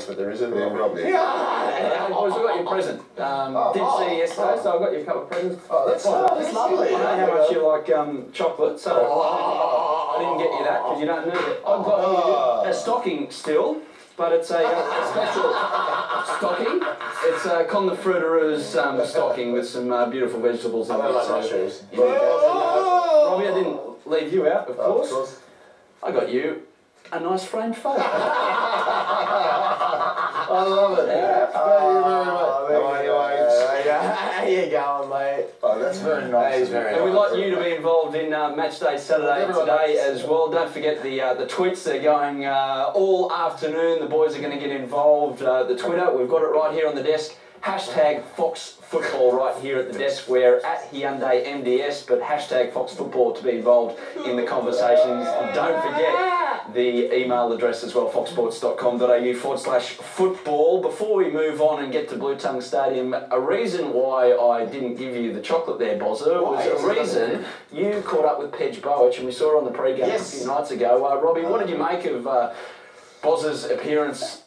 thanks, but there isn't there, Robbie. Yeah, boys, we got your present. Um, Oh, didn't oh, see you yesterday, so I got you a couple of presents. Oh, that's, Well, oh, that's lovely. I know how much you like um, chocolate, so Oh. I didn't get you that because you don't need it. I've got Oh. you a stocking still, but it's a, a special stocking. It's a Con the Fruiterer's um, stocking with some uh, beautiful vegetables in I it. don't like so- mushrooms. You. Oh. Robbie, I didn't leave you out, of Oh, course. of course. I got you a nice framed photo. I love it. Yeah. Thank you very much. Oh, How you you, going, mate? Oh, that's very nice. That very And we'd like you to be involved in uh, Match Day Saturday today as well. Don't forget the uh, the tweets. They're going uh, all afternoon. The boys are going to get involved. Uh, the Twitter, we've got it right here on the desk. Hashtag Fox Football right here at the desk. We're at Hyundai MDS, but hashtag Fox Football to be involved in the conversations. Don't forget the email address as well, foxsports.com.au forward slash football. Before we move on and get to Bluetongue Stadium, a reason why I didn't give you the chocolate there, Bozza, was a reason you caught up with Pedj Bojic, and we saw her on the pre-game Yes. a few nights ago. Uh, Robbie, what did you make of uh, Bozza's appearance